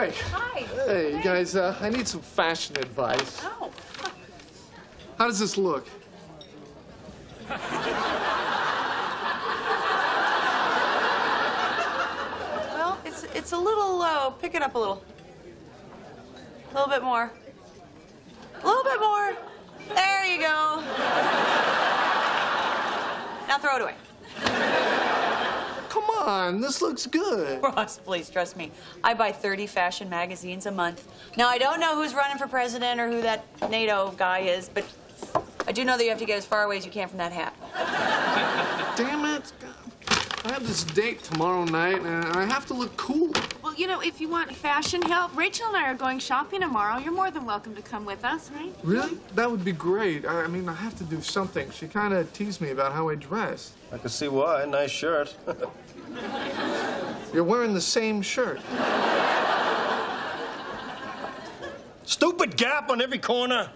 Hi. Hi. Hey, guys, uh, I need some fashion advice. Oh. How does this look? Well, it's it's a little low. Pick it up a little. A little bit more. A little bit more. There you go. Now throw it away. Come on, this looks good. Ross, please trust me. I buy 30 fashion magazines a month. Now, I don't know who's running for president or who that NATO guy is, but I do know that you have to get as far away as you can from that hat. Damn it. I have this date tomorrow night, and I have to look cool. Well, you know, if you want fashion help, Rachel and I are going shopping tomorrow. You're more than welcome to come with us, right? Really? That would be great. I I mean, I have to do something. She kind of teased me about how I dress. I can see why. Nice shirt. You're wearing the same shirt. Stupid gap on every corner.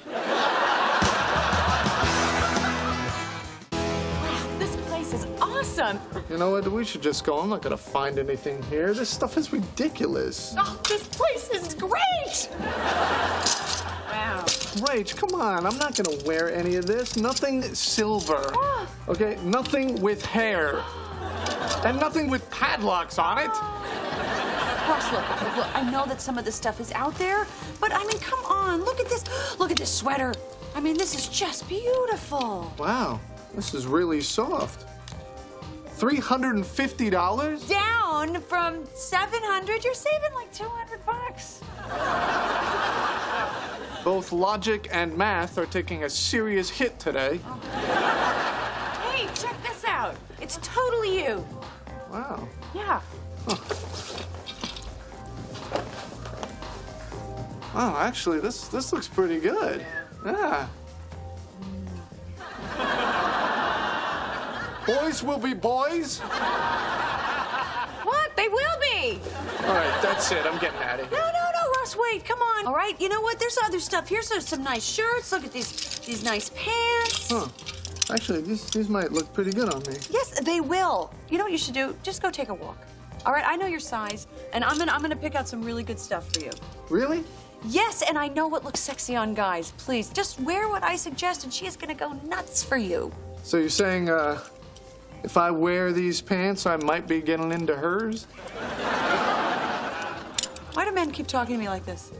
This place is awesome. You know what? We should just go. I'm not gonna find anything here. This stuff is ridiculous. Oh, this place is great. Wow. Rach, come on. I'm not gonna wear any of this. Nothing silver. Oh. Okay? Nothing with hair. And nothing with padlocks on it. Ross, look, look, look, I know that some of this stuff is out there, but I mean, come on, look at this. Look at this sweater. I mean, this is just beautiful. Wow, this is really soft. $350? Down from 700, you're saving like 200 bucks. Both logic and math are taking a serious hit today. Oh. Hey, check this out. It's totally you. Wow. Yeah. Wow, actually, this this looks pretty good. Yeah. boys will be boys. What? They will be. All right, that's it. I'm getting out of No, here. no, no, Ross, wait, come on. All right, you know what? There's other stuff. Here's some- some nice shirts. Look at these these nice pants. Huh. Actually, these these might look pretty good on me. Yes, they will. You know what you should do? Just go take a walk. All right, I know your size, and I'm gonna I'm gonna pick out some really good stuff for you. Really? Yes, and I know what looks sexy on guys. Please, just wear what I suggest, and she is gonna go nuts for you. So you're saying uh, if I wear these pants, I might be getting into hers? Why do men keep talking to me like this?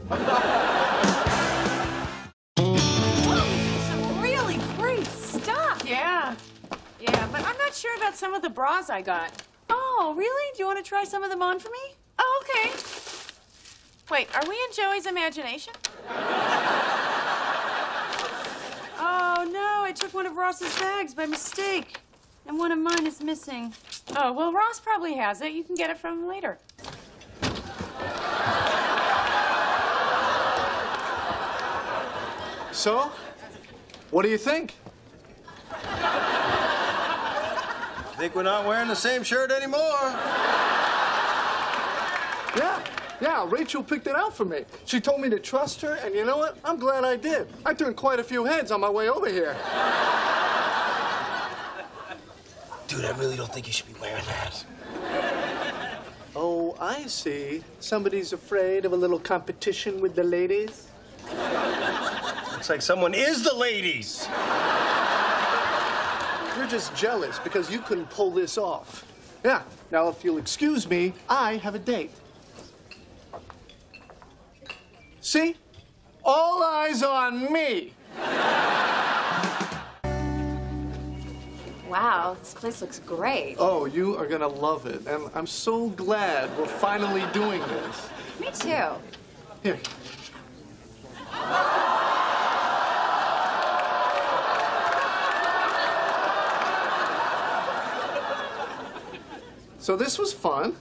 Yeah, but I'm not sure about some of the bras I got. Oh, really? Do you want to try some of them on for me? Oh, okay. Wait, are we in Joey's imagination? Oh no, I took one of Ross's bags by mistake, and one of mine is missing. Oh, well, Ross probably has it. You can get it from him later. So, what do you think? Think we're not wearing the same shirt anymore? Yeah, yeah, Rachel picked it out for me. She told me to trust her, and you know what? I'm glad I did. I turned quite a few heads on my way over here. Dude, I really don't think you should be wearing that. Oh, I see. Somebody's afraid of a little competition with the ladies. Looks like someone is the ladies. You're just jealous because you couldn't pull this off. Yeah, now if you'll excuse me, I have a date. See? All eyes on me. Wow, this place looks great. Oh, you are gonna love it. And I'm so glad we're finally doing this. Me too. Here. So this was fun.